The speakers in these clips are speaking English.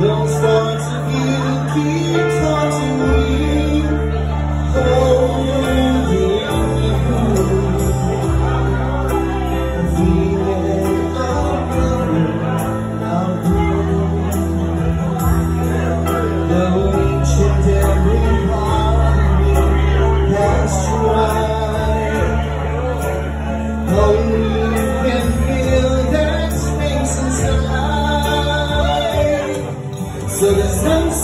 Those thoughts of you keep presença.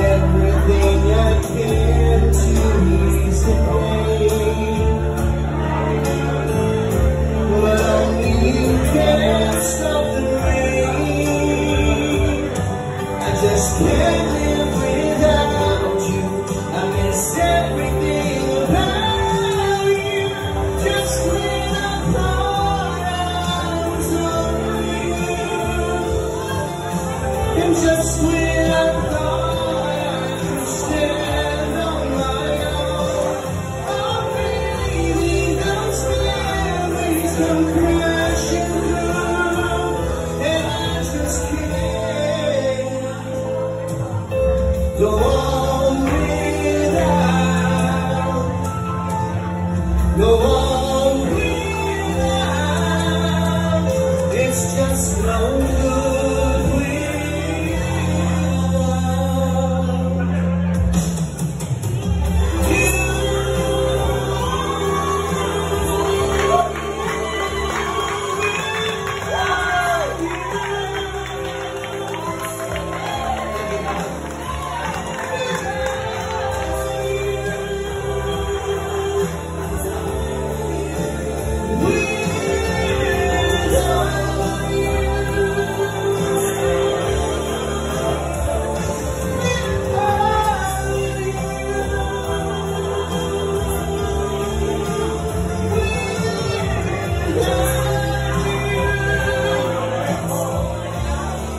It's just no good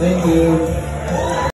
Thank you.